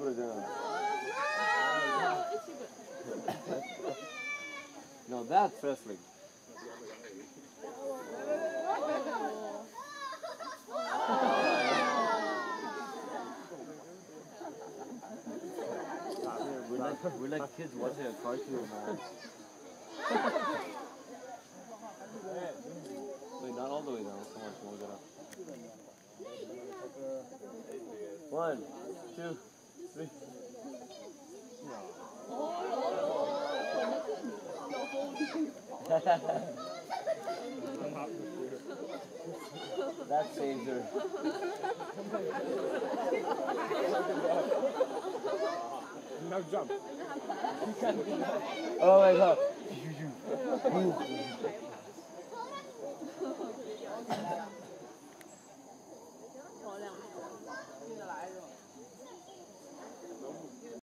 No, that's wrestling. we like we like kids watching a cartoon, man. Wait, not all the way down. Come on, we'll get up. One, two that saves her. Now jump. Oh my god.